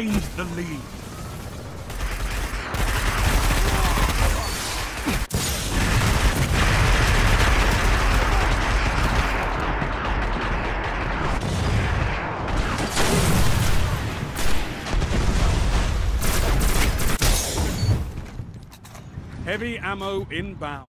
gained the lead. Heavy ammo inbound.